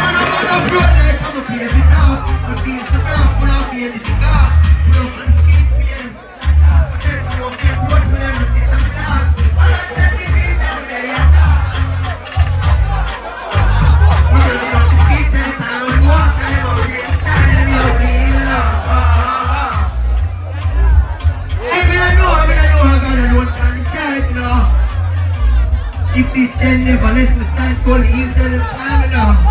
i'm not afraid. I'm a. Pulling you to the family.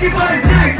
Keep on attack.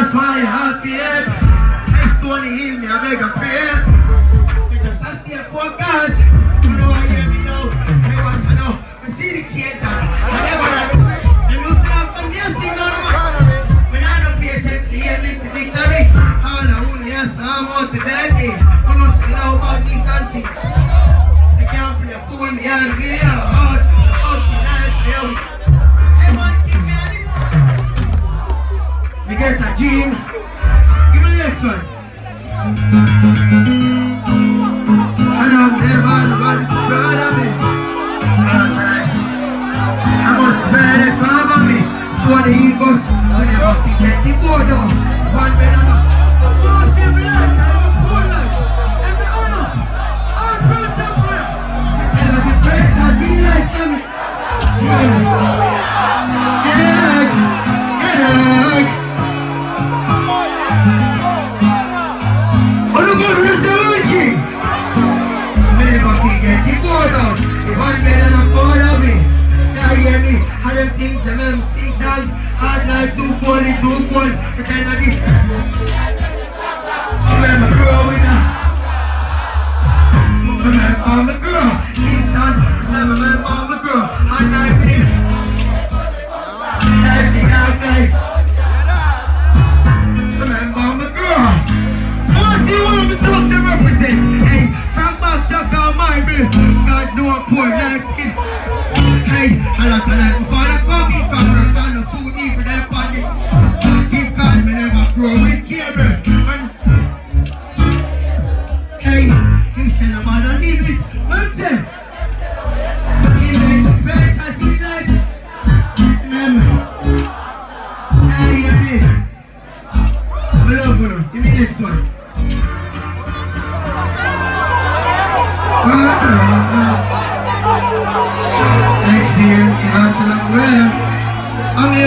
That's why I have to Next one me, I make a prayer. ating I like to pull it, to pull it. Remember growing up Remember I'm a girl Minsan Remember I'm a girl At nagbing Nagbing agay Remember I'm a girl Mostly one of the dogs I represent Hey, from Box Shop down my bed God know I'm poor like Give me this one. The well.